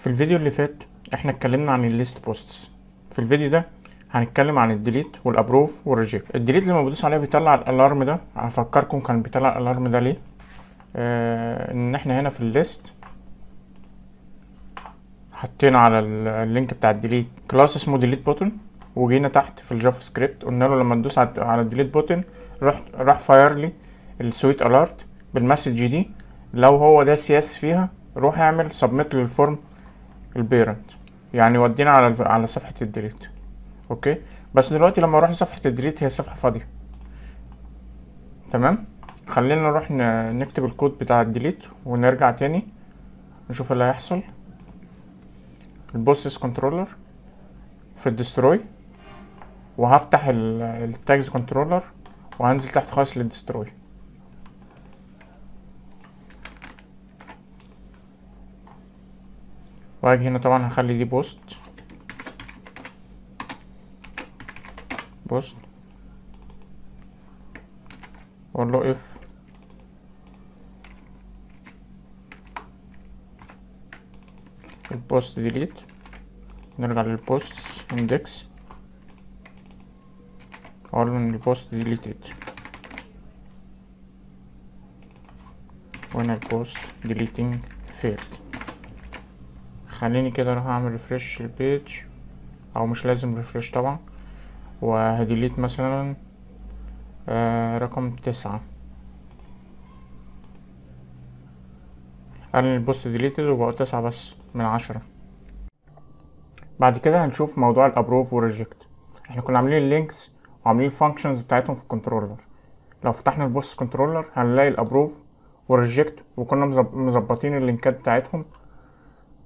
في الفيديو اللي فات إحنا اتكلمنا عن ال list posts في الفيديو ده هنتكلم عن الديليت والابروف والريجكت الديليت لما بدوس عليه بيطلع ال alarm ده. هفكركم كان بيطلع ال alarm ده ليه. آه ان إحنا هنا في ال list حطينا على ال- ال link بتاع ال delete class اسمه delete button وجينا تحت في ال JavaScript قلنا له لما تدوس على ال delete button راح راح fire لي ال sweet alert بال message دي. لو هو داس yes فيها روح اعمل submit لل form ال parent. يعني ودينا على على صفحة ال delete. Okay؟ بس دلوقتي لما أروح لصفحة ال delete هي صفحة فاضية. تمام؟ خلينا نروح نكتب الكود بتاع ال delete ونرجع تاني نشوف اللي هيحصل. ال posts controller في ال destroy. وهفتح ال tags controller وهنزل تحت خالص لل destroy. وأجي هنا طبعا هخلي دي post. post. واقول له if ال post delete نرجع لل post index أقول له إن البوست ديليتد وأنا البوست ديليتنج فيلد خليني كده أروح أعمل refresh ال page أو مش لازم refresh طبعا وه delete مثلا آه رقم تسعة. قال ال post deleted وبقى تسعة بس من عشرة. بعد كده هنشوف موضوع ال approve وال reject إحنا كنا عاملين ال links وعاملين ال functions بتاعتهم في ال controller لو فتحنا ال post controller هنلاقي ال approve وال reject وكنا مظب- مظبطين اللينكات بتاعتهم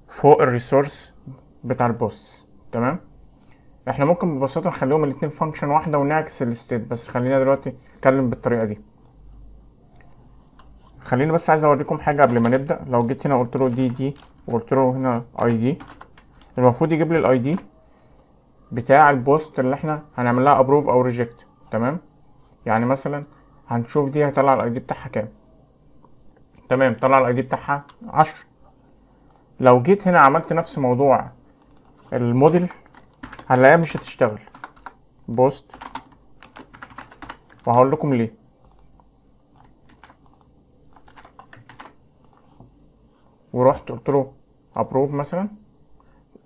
فوق ال resource بتاع ال post تمام؟ إحنا ممكن ببساطة نخليهم الاتنين function واحدة ونعكس ال state بس خلينا دلوقتي نتكلم بالطريقة دي. خليني بس عايز اوريكم حاجة قبل ما نبدأ. لو جيت هنا قلت له dd وقلت له هنا ID المفروض يجيب لي ال ID بتاع ال post اللي إحنا هنعمل لها approve أو reject تمام؟ يعني مثلا هنشوف دي هيطلع ال ID بتاعها كام. تمام طلع ال ID بتاعها عشرة. لو جيت هنا عملت نفس موضوع الموديل هنلاقيها مش هتشتغل. post. وهقول لكم ليه. ورحت قلت له approve مثلا.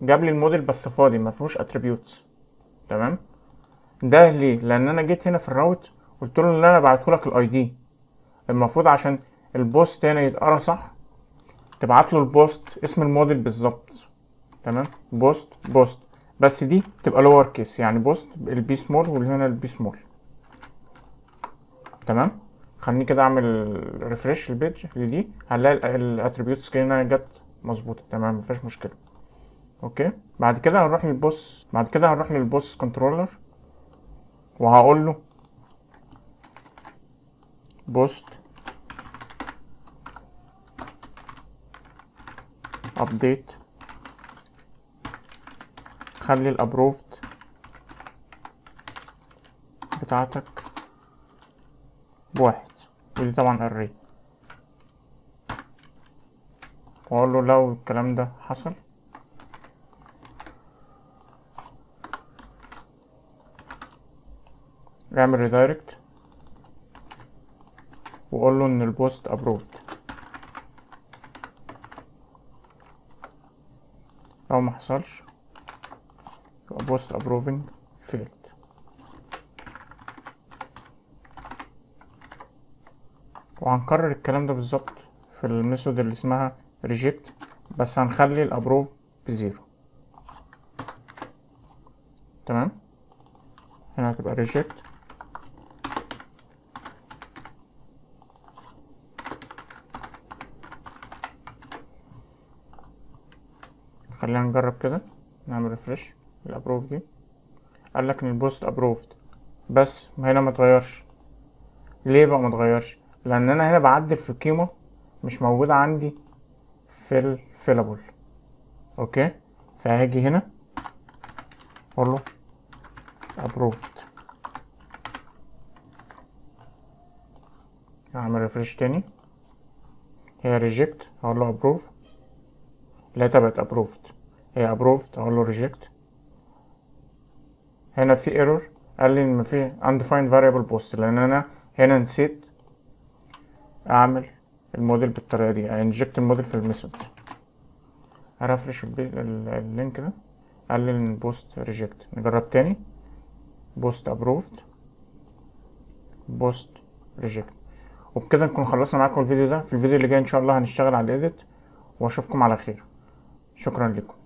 جاب لي الموديل بس فاضي ما فيهوش attributes تمام؟ ده ليه؟ لأن أنا جيت هنا في ال route قلت له إن أنا بعته لك ال ID المفروض عشان ال post هنا يتقرأ صح تبعت له ال post اسم الموديل بالظبط. تمام؟ post post. بس دي تبقى lower case يعني post ال P small واللي هنا ال P small تمام؟ خليني كده أعمل refresh ال page دي هنلاقي ال attributes هنا جت مظبوطة. تمام؟ مفيش مشكلة. Okay؟ بعد كده هنروح لل posts بعد كده هنروح لل posts controller وهقول له post update خلي ال approved بتاعتك بواحد ودي طبعا array. واقول له لو الكلام ده حصل. اعمل redirect وقول له إن ال post approved لو ما حصلش. يبقى post approving failed وهنكرر الكلام ده بالظبط في ال method اللي اسمها reject بس هنخلي ال approve ب zero. تمام؟ هنا هتبقى reject خلينا نجرب كده نعمل refresh ال approve دي. قال لك إن ال post approved بس هنا ما اتغيرش. ليه بقى ما اتغيرش؟ لأن أنا هنا بعدل في قيمه مش موجودة عندي في ال fillable okay؟ فهاجي هنا أقول له approved. هعمل refresh تاني. هي reject هقول له approve. لقيتها بقت approved هي approved أقول له reject هنا في error قال لي إن مفي undefined variable post لأن أنا هنا نسيت أعمل الموديل بالطريقة دي. inject ال model في ال method. هرفرش ال link ده. قال لي إن post reject نجرب تاني. post approved post reject وبكده نكون خلصنا معاكم الفيديو ده. في الفيديو اللي جاي إن شاء الله هنشتغل على ال edit وأشوفكم على خير. شكرا لكم